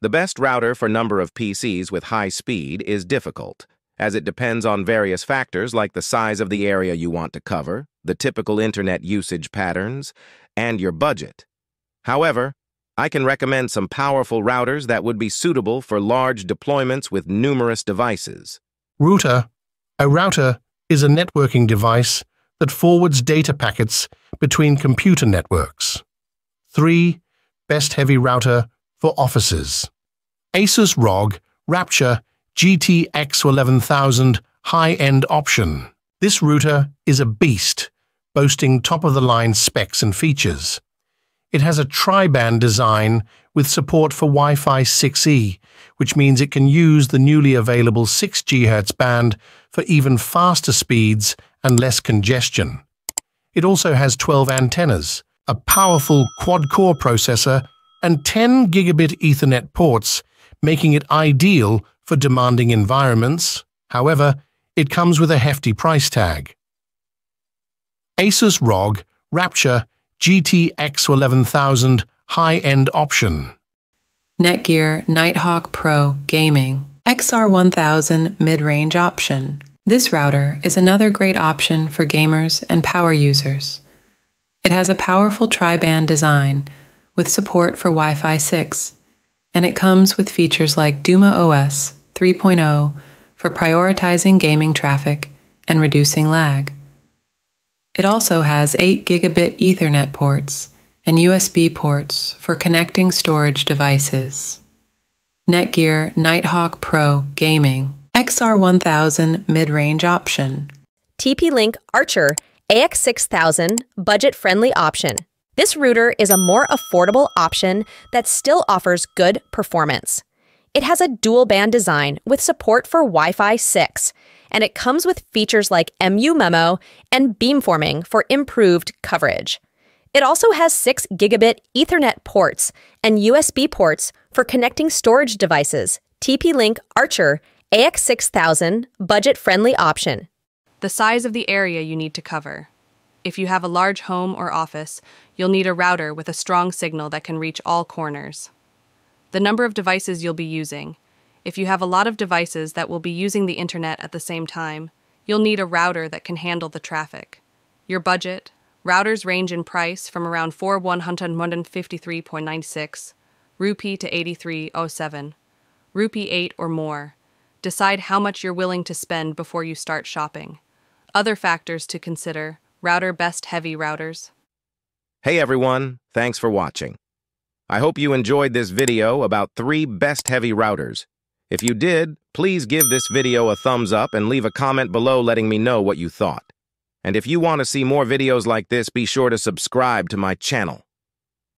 The best router for number of PCs with high speed is difficult, as it depends on various factors like the size of the area you want to cover, the typical internet usage patterns, and your budget. However, I can recommend some powerful routers that would be suitable for large deployments with numerous devices. Router. A router is a networking device that forwards data packets between computer networks. 3. Best heavy router for offices. Asus ROG Rapture GTX 11000 high-end option. This router is a beast, boasting top-of-the-line specs and features. It has a tri-band design with support for Wi-Fi 6E, which means it can use the newly available 6 GHz band for even faster speeds and less congestion. It also has 12 antennas, a powerful quad-core processor, and 10 gigabit Ethernet ports, making it ideal for demanding environments. However, it comes with a hefty price tag. Asus ROG Rapture GTX 11000 high-end option. Netgear Nighthawk Pro Gaming XR1000 mid-range option. This router is another great option for gamers and power users. It has a powerful tri-band design with support for Wi-Fi 6, and it comes with features like Duma OS 3.0 for prioritizing gaming traffic and reducing lag. It also has 8 gigabit Ethernet ports and USB ports for connecting storage devices. Netgear Nighthawk Pro Gaming XR1000 mid-range option. TP-Link Archer AX6000 budget-friendly option. This router is a more affordable option that still offers good performance. It has a dual band design with support for Wi Fi 6, and it comes with features like MU-MIMO and beamforming for improved coverage. It also has 6 gigabit Ethernet ports and USB ports for connecting storage devices. TP Link Archer AX6000 budget friendly option. The size of the area you need to cover. If you have a large home or office, you'll need a router with a strong signal that can reach all corners. The number of devices you'll be using. If you have a lot of devices that will be using the internet at the same time, you'll need a router that can handle the traffic. Your budget. Routers range in price from around 4153.96 rupee to 8307, rupee 8 or more. Decide how much you're willing to spend before you start shopping. Other factors to consider router best heavy routers. Hey everyone, thanks for watching. I hope you enjoyed this video about three best heavy routers. If you did, please give this video a thumbs up and leave a comment below letting me know what you thought. And if you want to see more videos like this, be sure to subscribe to my channel.